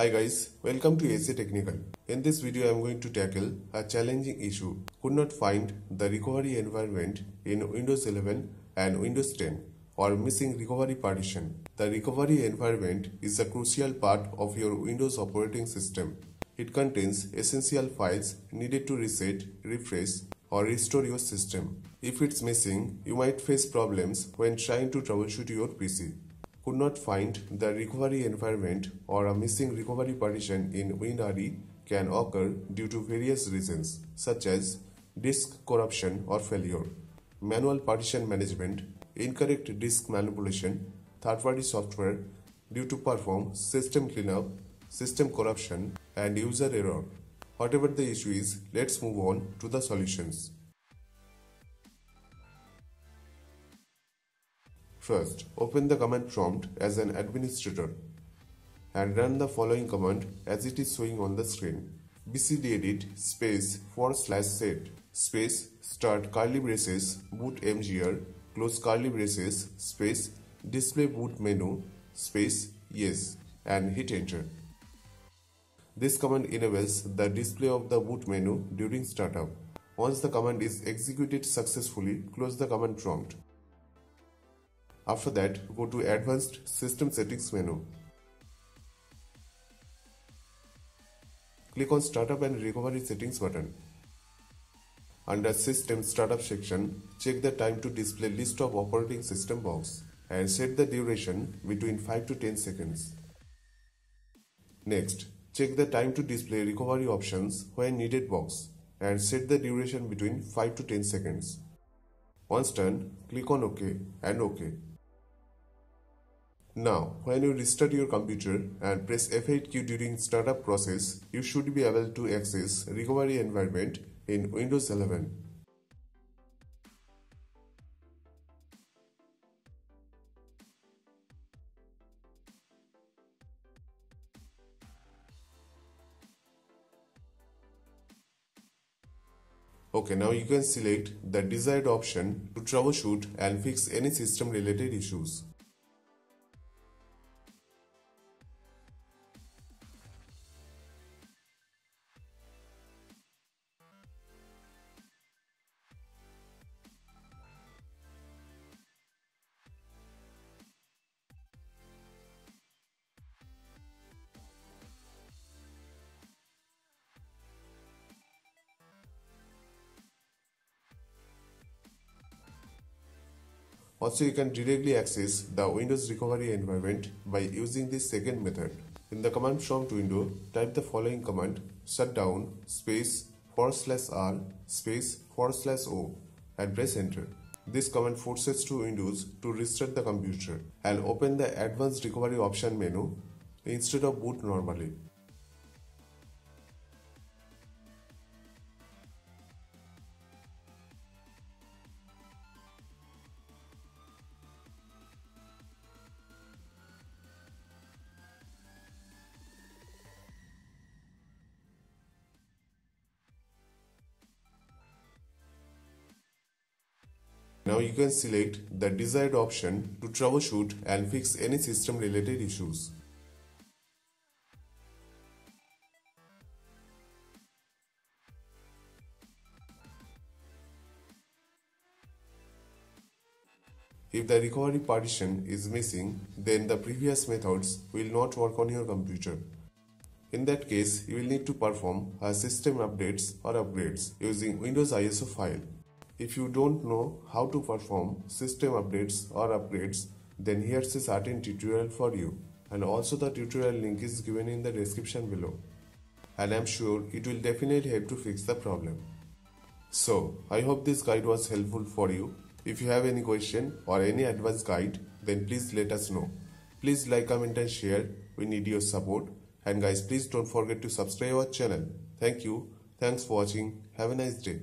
Hi guys, welcome to ASA Technical. In this video I am going to tackle a challenging issue. Could not find the recovery environment in Windows 11 and Windows 10 or missing recovery partition. The recovery environment is a crucial part of your Windows operating system. It contains essential files needed to reset, refresh or restore your system. If it's missing, you might face problems when trying to troubleshoot your PC could not find the recovery environment or a missing recovery partition in WinRE can occur due to various reasons such as disk corruption or failure, manual partition management, incorrect disk manipulation, third-party software due to perform system cleanup, system corruption and user error. Whatever the issue is, let's move on to the solutions. First, open the command prompt as an administrator and run the following command as it is showing on the screen. bcdedit space forward slash set space start curly braces boot mgr close curly braces space display boot menu space yes and hit enter. This command enables the display of the boot menu during startup. Once the command is executed successfully, close the command prompt. After that, go to Advanced System Settings menu. Click on Startup and Recovery Settings button. Under System Startup section, check the time to display list of operating system box and set the duration between 5 to 10 seconds. Next, check the time to display recovery options when needed box and set the duration between 5 to 10 seconds. Once done, click on OK and OK. Now, when you restart your computer and press F8 key during startup process, you should be able to access recovery environment in Windows 11. Okay, now you can select the desired option to troubleshoot and fix any system related issues. Also, you can directly access the Windows recovery environment by using this second method. In the command prompt window, type the following command shutdown space forward slash r space forward slash o and press enter. This command forces to Windows to restart the computer and open the advanced recovery option menu instead of boot normally. Now you can select the desired option to troubleshoot and fix any system related issues. If the recovery partition is missing, then the previous methods will not work on your computer. In that case, you will need to perform a system updates or upgrades using Windows ISO file. If you don't know how to perform system updates or upgrades, then here's a certain tutorial for you. And also the tutorial link is given in the description below. And I'm sure it will definitely help to fix the problem. So, I hope this guide was helpful for you. If you have any question or any advice guide, then please let us know. Please like, comment and share. We need your support. And guys, please don't forget to subscribe our channel. Thank you. Thanks for watching. Have a nice day.